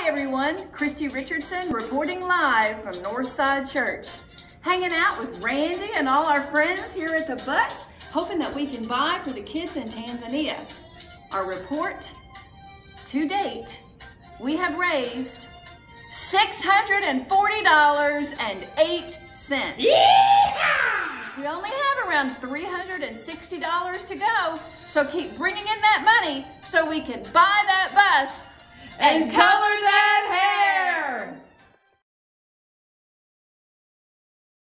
Hi everyone, Christy Richardson reporting live from Northside Church. Hanging out with Randy and all our friends here at the bus, hoping that we can buy for the kids in Tanzania. Our report, to date, we have raised $640.08. Yeah! We only have around $360 to go, so keep bringing in that money so we can buy that bus And color that!